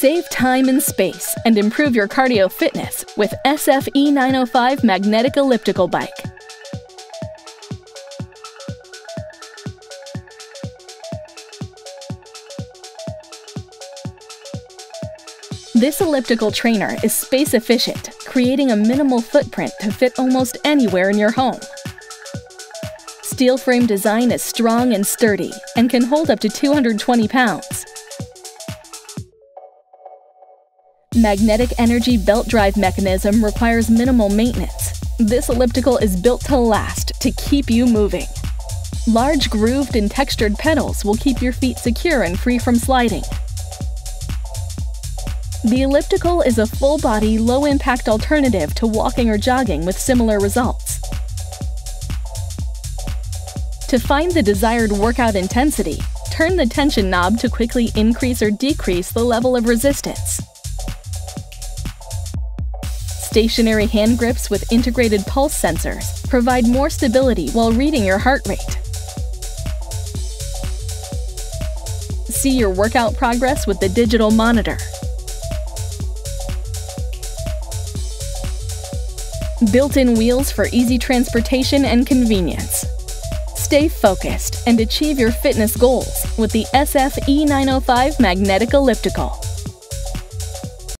Save time and space and improve your cardio fitness with SFE 905 Magnetic Elliptical Bike. This elliptical trainer is space efficient, creating a minimal footprint to fit almost anywhere in your home. Steel frame design is strong and sturdy and can hold up to 220 pounds. Magnetic energy belt drive mechanism requires minimal maintenance. This elliptical is built to last, to keep you moving. Large grooved and textured pedals will keep your feet secure and free from sliding. The elliptical is a full-body, low-impact alternative to walking or jogging with similar results. To find the desired workout intensity, turn the tension knob to quickly increase or decrease the level of resistance. Stationary hand grips with integrated pulse sensors provide more stability while reading your heart rate. See your workout progress with the digital monitor. Built-in wheels for easy transportation and convenience. Stay focused and achieve your fitness goals with the SF E905 Magnetic Elliptical.